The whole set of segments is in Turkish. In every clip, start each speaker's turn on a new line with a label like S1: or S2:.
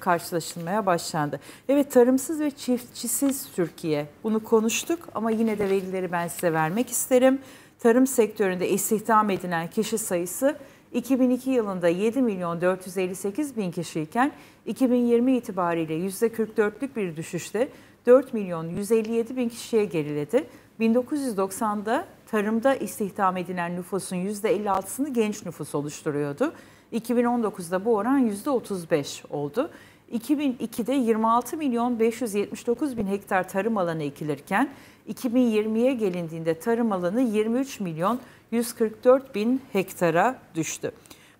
S1: karşılaşılmaya başlandı. Evet tarımsız ve çiftçisiz Türkiye bunu konuştuk ama yine de verileri ben size vermek isterim. Tarım sektöründe istihdam edilen kişi sayısı 2002 yılında 7 milyon 458 bin kişiyken 2020 itibariyle %44'lük bir düşüşte 4 milyon 157 bin kişiye geriledi. 1990'da tarımda istihdam edilen nüfusun %56'sını genç nüfus oluşturuyordu. 2019'da bu oran %35 oldu. 2002'de 26 milyon 579 bin hektar tarım alanı ekilirken 2020'ye gelindiğinde tarım alanı 23 milyon 144 bin hektara düştü.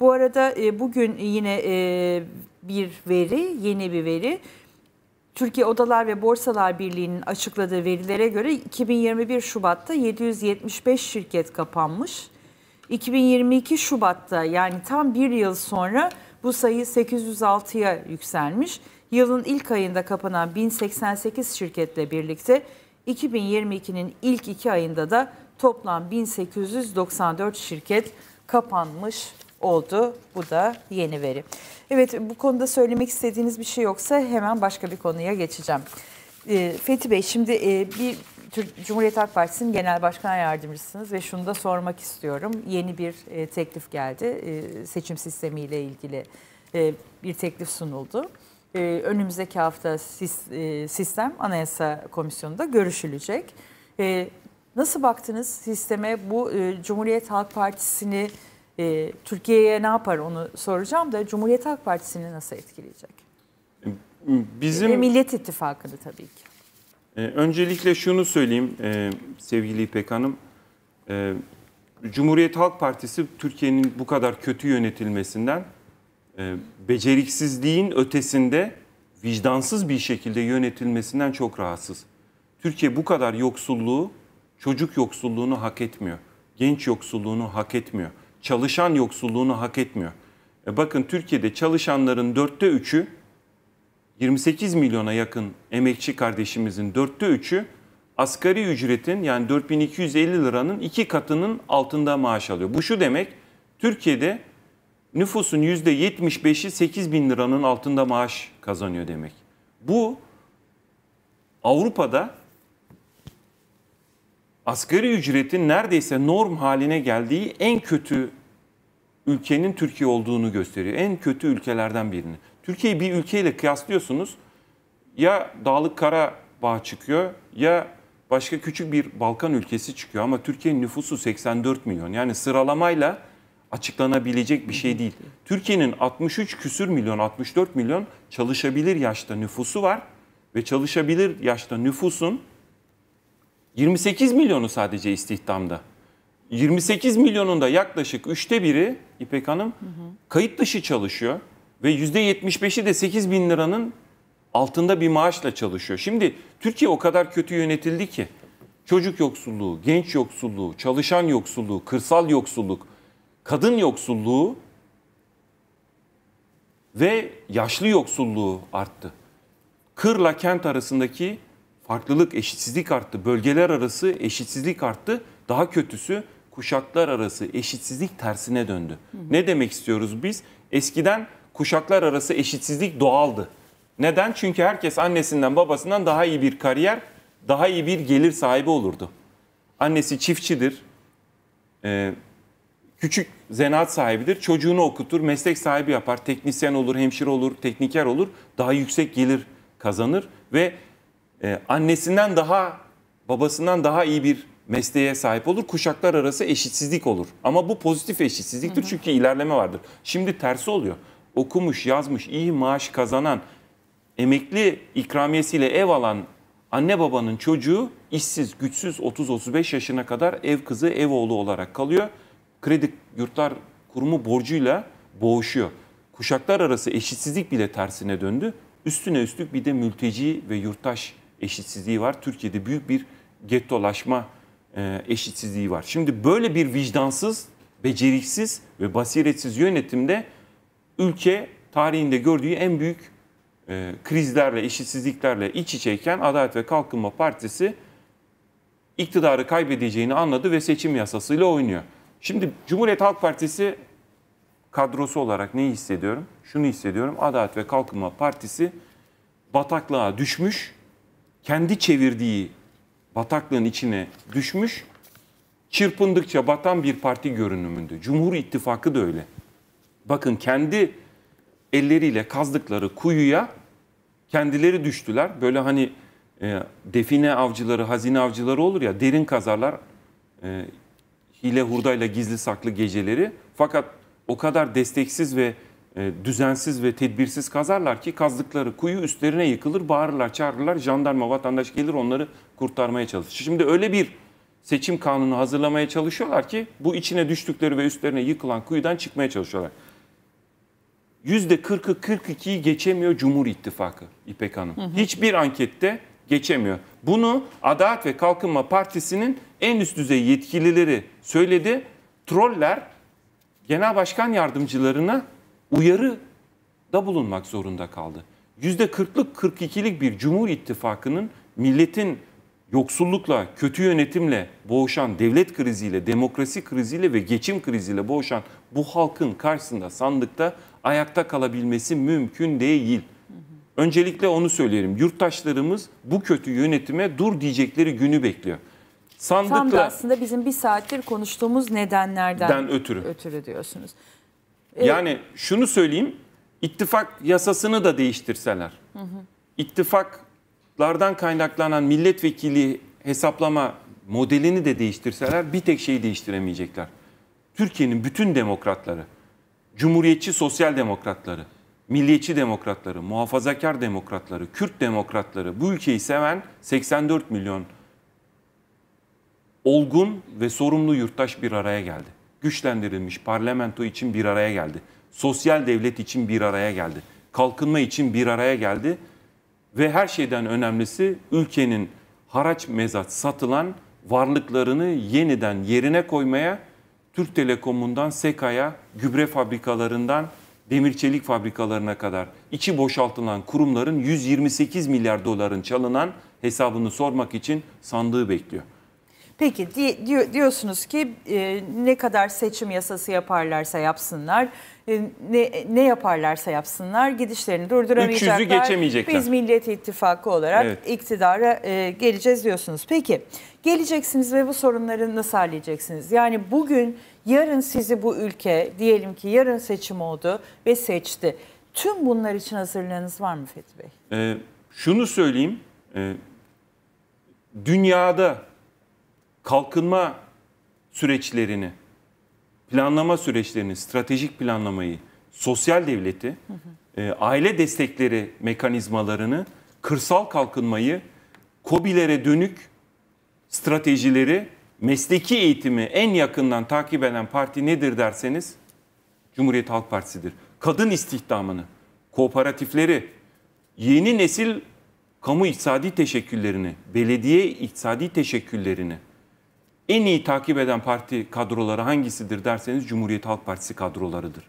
S1: Bu arada e, bugün yine e, bir veri, yeni bir veri. Türkiye Odalar ve Borsalar Birliği'nin açıkladığı verilere göre 2021 Şubat'ta 775 şirket kapanmış. 2022 Şubat'ta yani tam bir yıl sonra bu sayı 806'ya yükselmiş. Yılın ilk ayında kapanan 1088 şirketle birlikte 2022'nin ilk iki ayında da toplam 1894 şirket kapanmış oldu. Bu da yeni veri. Evet bu konuda söylemek istediğiniz bir şey yoksa hemen başka bir konuya geçeceğim. Ee, Fethi Bey şimdi e, bir Cumhuriyet Halk Partisi'nin genel başkan yardımcısınız ve şunu da sormak istiyorum. Yeni bir e, teklif geldi. E, seçim sistemiyle ilgili e, bir teklif sunuldu. E, önümüzdeki hafta sis, e, sistem Anayasa Komisyonu'nda görüşülecek. E, nasıl baktınız sisteme? Bu e, Cumhuriyet Halk Partisi'ni e, Türkiye'ye ne yapar onu soracağım da Cumhuriyet Halk Partisi'ni nasıl etkileyecek?
S2: Bizim
S1: Ve Millet İttifakı'nı tabii ki.
S2: E, öncelikle şunu söyleyeyim e, sevgili İpek Hanım. E, Cumhuriyet Halk Partisi Türkiye'nin bu kadar kötü yönetilmesinden e, beceriksizliğin ötesinde vicdansız bir şekilde yönetilmesinden çok rahatsız. Türkiye bu kadar yoksulluğu, çocuk yoksulluğunu hak etmiyor. Genç yoksulluğunu hak etmiyor. Çalışan yoksulluğunu hak etmiyor. E bakın Türkiye'de çalışanların dörtte üçü 28 milyona yakın emekçi kardeşimizin dörtte üçü asgari ücretin yani 4250 liranın iki katının altında maaş alıyor. Bu şu demek Türkiye'de nüfusun %75'i 8 bin liranın altında maaş kazanıyor demek. Bu Avrupa'da asgari ücretin neredeyse norm haline geldiği en kötü ülkenin Türkiye olduğunu gösteriyor. En kötü ülkelerden birini. Türkiye'yi bir ülkeyle kıyaslıyorsunuz. Ya Dağlık Karabağ çıkıyor ya başka küçük bir Balkan ülkesi çıkıyor. Ama Türkiye'nin nüfusu 84 milyon. Yani sıralamayla açıklanabilecek bir şey değil. Türkiye'nin 63 küsür milyon, 64 milyon çalışabilir yaşta nüfusu var. Ve çalışabilir yaşta nüfusun 28 milyonu sadece istihdamda. 28 milyonunda yaklaşık üçte biri İpek Hanım kayıt dışı çalışıyor. Ve %75'i de 8 bin liranın altında bir maaşla çalışıyor. Şimdi Türkiye o kadar kötü yönetildi ki çocuk yoksulluğu, genç yoksulluğu, çalışan yoksulluğu, kırsal yoksulluk, kadın yoksulluğu ve yaşlı yoksulluğu arttı. Kırla kent arasındaki farklılık, eşitsizlik arttı. Bölgeler arası eşitsizlik arttı. Daha kötüsü kuşaklar arası eşitsizlik tersine döndü. Hı hı. Ne demek istiyoruz biz? Eskiden kuşaklar arası eşitsizlik doğaldı. Neden? Çünkü herkes annesinden babasından daha iyi bir kariyer, daha iyi bir gelir sahibi olurdu. Annesi çiftçidir, e, küçük zanaat sahibidir, çocuğunu okutur, meslek sahibi yapar, teknisyen olur, hemşire olur, tekniker olur, daha yüksek gelir kazanır ve e, annesinden daha, babasından daha iyi bir mesleğe sahip olur. Kuşaklar arası eşitsizlik olur. Ama bu pozitif eşitsizliktir hı hı. çünkü ilerleme vardır. Şimdi tersi oluyor okumuş, yazmış, iyi maaş kazanan, emekli ikramiyesiyle ev alan anne babanın çocuğu işsiz, güçsüz 30-35 yaşına kadar ev kızı, ev oğlu olarak kalıyor. Kredi Yurtlar Kurumu borcuyla boğuşuyor. Kuşaklar arası eşitsizlik bile tersine döndü. Üstüne üstlük bir de mülteci ve yurttaş eşitsizliği var. Türkiye'de büyük bir gettolaşma e, eşitsizliği var. Şimdi böyle bir vicdansız, beceriksiz ve basiretsiz yönetimde ülke tarihinde gördüğü en büyük e, krizlerle, eşitsizliklerle iç içeyken Adalet ve Kalkınma Partisi iktidarı kaybedeceğini anladı ve seçim yasasıyla oynuyor. Şimdi Cumhuriyet Halk Partisi kadrosu olarak neyi hissediyorum? Şunu hissediyorum. Adalet ve Kalkınma Partisi bataklığa düşmüş, kendi çevirdiği bataklığın içine düşmüş, çırpındıkça batan bir parti görünümünde. Cumhur İttifakı da öyle. Bakın kendi elleriyle kazdıkları kuyuya kendileri düştüler. Böyle hani e, define avcıları, hazine avcıları olur ya derin kazarlar. E, hile hurdayla gizli saklı geceleri. Fakat o kadar desteksiz ve e, düzensiz ve tedbirsiz kazarlar ki kazdıkları kuyu üstlerine yıkılır, bağırırlar, çağırırlar. Jandarma, vatandaş gelir onları kurtarmaya çalışır. Şimdi öyle bir seçim kanunu hazırlamaya çalışıyorlar ki bu içine düştükleri ve üstlerine yıkılan kuyudan çıkmaya çalışıyorlar. %40'ı 42'yi geçemiyor Cumhur İttifakı İpek Hanım. Hı hı. Hiçbir ankette geçemiyor. Bunu Adalet ve Kalkınma Partisi'nin en üst düzey yetkilileri söyledi. Troller genel başkan yardımcılarına uyarı da bulunmak zorunda kaldı. %40'lık 42'lik bir Cumhur İttifakı'nın milletin yoksullukla, kötü yönetimle boğuşan, devlet kriziyle, demokrasi kriziyle ve geçim kriziyle boğuşan bu halkın karşısında sandıkta ayakta kalabilmesi mümkün değil. Öncelikle onu söyleyelim. Yurttaşlarımız bu kötü yönetime dur diyecekleri günü bekliyor.
S1: Sandıkla, Tam da aslında bizim bir saattir konuştuğumuz nedenlerden
S2: ötürü.
S1: ötürü diyorsunuz.
S2: Evet. Yani şunu söyleyeyim, ittifak yasasını da değiştirseler, hı hı. ittifaklardan kaynaklanan milletvekili hesaplama modelini de değiştirseler bir tek şeyi değiştiremeyecekler. Türkiye'nin bütün demokratları, Cumhuriyetçi sosyal demokratları, milliyetçi demokratları, muhafazakar demokratları, Kürt demokratları, bu ülkeyi seven 84 milyon olgun ve sorumlu yurttaş bir araya geldi. Güçlendirilmiş parlamento için bir araya geldi. Sosyal devlet için bir araya geldi. Kalkınma için bir araya geldi. Ve her şeyden önemlisi ülkenin haraç mezat satılan varlıklarını yeniden yerine koymaya Türk Telekom'undan SEKA'ya, gübre fabrikalarından demir çelik fabrikalarına kadar içi boşaltılan kurumların 128 milyar doların çalınan hesabını sormak için sandığı bekliyor.
S1: Peki diyorsunuz ki e, ne kadar seçim yasası yaparlarsa yapsınlar, e, ne, ne yaparlarsa yapsınlar gidişlerini durduramayacaklar.
S2: 300'ü geçemeyecekler.
S1: Biz Millet İttifakı olarak evet. iktidara e, geleceğiz diyorsunuz. Peki geleceksiniz ve bu sorunları nasıl halledeceksiniz? Yani bugün yarın sizi bu ülke diyelim ki yarın seçim oldu ve seçti. Tüm bunlar için hazırlığınız var mı Fethi Bey?
S2: Ee, şunu söyleyeyim. E, dünyada kalkınma süreçlerini, planlama süreçlerini, stratejik planlamayı, sosyal devleti, hı hı. E, aile destekleri mekanizmalarını, kırsal kalkınmayı, COBİ'lere dönük stratejileri, mesleki eğitimi en yakından takip eden parti nedir derseniz Cumhuriyet Halk Partisi'dir. Kadın istihdamını, kooperatifleri, yeni nesil kamu iktisadi teşekküllerini, belediye iktisadi teşekküllerini en iyi takip eden parti kadroları hangisidir derseniz Cumhuriyet Halk Partisi kadrolarıdır.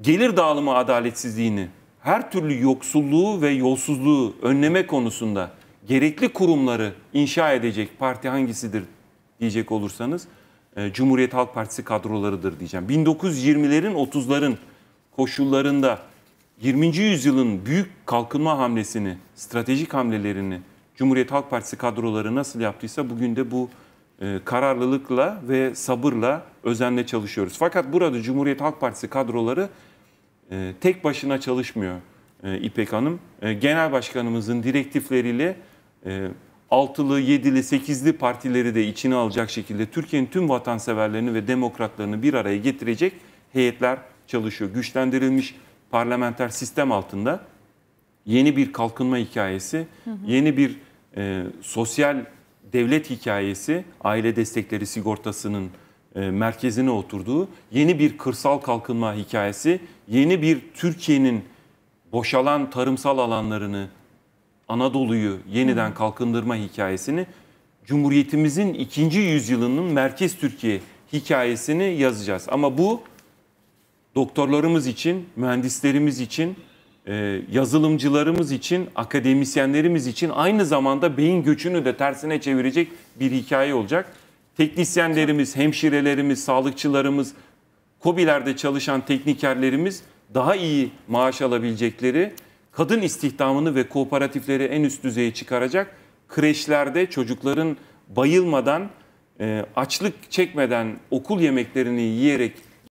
S2: Gelir dağılımı adaletsizliğini, her türlü yoksulluğu ve yolsuzluğu önleme konusunda gerekli kurumları inşa edecek parti hangisidir diyecek olursanız e, Cumhuriyet Halk Partisi kadrolarıdır diyeceğim. 1920'lerin 30'ların koşullarında 20. yüzyılın büyük kalkınma hamlesini, stratejik hamlelerini Cumhuriyet Halk Partisi kadroları nasıl yaptıysa bugün de bu kararlılıkla ve sabırla, özenle çalışıyoruz. Fakat burada Cumhuriyet Halk Partisi kadroları e, tek başına çalışmıyor İpek Hanım. Genel Başkanımızın direktifleriyle altılı, yedili, sekizli partileri de içine alacak şekilde Türkiye'nin tüm vatanseverlerini ve demokratlarını bir araya getirecek heyetler çalışıyor. Güçlendirilmiş parlamenter sistem altında yeni bir kalkınma hikayesi, hı hı. yeni bir e, sosyal devlet hikayesi, aile destekleri sigortasının e, merkezine oturduğu yeni bir kırsal kalkınma hikayesi, yeni bir Türkiye'nin boşalan tarımsal alanlarını, Anadolu'yu yeniden kalkındırma hikayesini Cumhuriyetimizin ikinci yüzyılının merkez Türkiye hikayesini yazacağız. Ama bu doktorlarımız için, mühendislerimiz için, yazılımcılarımız için, akademisyenlerimiz için aynı zamanda beyin göçünü de tersine çevirecek bir hikaye olacak. Teknisyenlerimiz, hemşirelerimiz, sağlıkçılarımız, KOBİ'lerde çalışan teknikerlerimiz daha iyi maaş alabilecekleri, kadın istihdamını ve kooperatifleri en üst düzeye çıkaracak kreşlerde çocukların bayılmadan, e, açlık çekmeden okul yemeklerini yiyerek